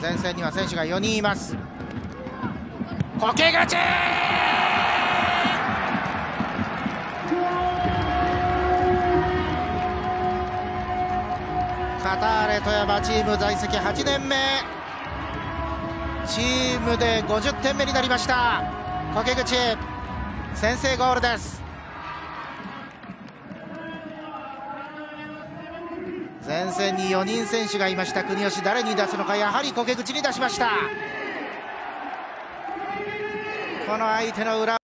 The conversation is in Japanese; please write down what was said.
前線には選手が4人います。苔口カターレ富山チーム在籍8年目。チームで50点目になりました。苔口先制ゴールです。前線に4人選手がいました。国吉誰に出すのかやはりこけ口に出しました。この相手の裏